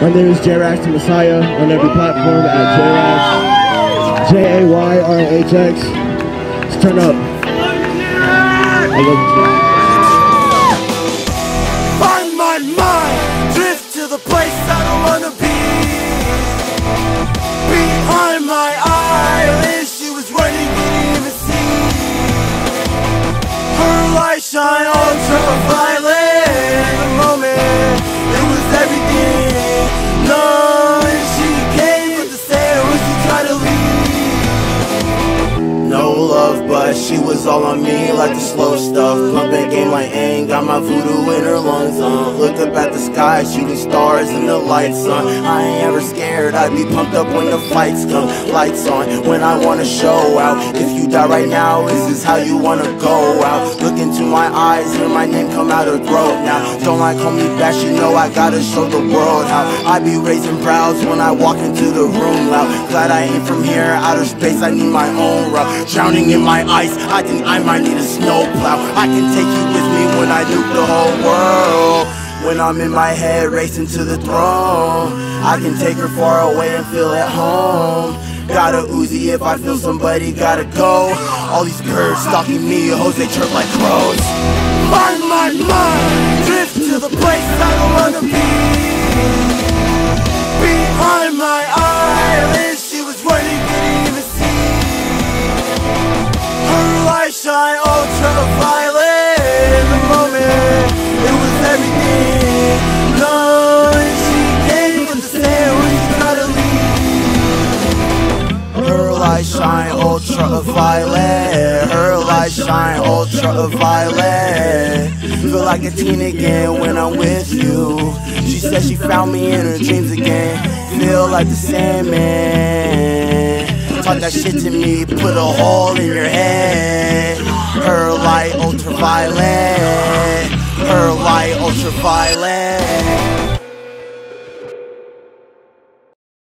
My name is Jayrahx the Messiah on every platform at Jayrahx. J A Y R H X. Let's turn up. She was all on me like the slow stuff. Pumping game like ain't got my voodoo in her lungs on. The sky, shooting stars in the lights on. I ain't ever scared, I be pumped up when the fights come. Lights on when I wanna show out. If you die right now, is this how you wanna go out? Look into my eyes, hear my name come out her throat now. Don't like call me back, you know I gotta show the world how I be raising brows when I walk into the room loud. Glad I ain't from here, outer space, I need my own route. Drowning in my ice, I think I might need a snowplow. I can take you with me when I nuke the whole world. When I'm in my head, racing to the throne. I can take her far away and feel at home. Got a Uzi if I feel somebody gotta go. All these birds stalking me, hoes they chirp like crows. My light shine ultraviolet. Her light shine ultraviolet. Feel like a teen again when I'm with you. She said she found me in her dreams again. Feel like the Sandman. Talk that shit to me, put a hole in your head. Her light ultraviolet. Her light ultraviolet.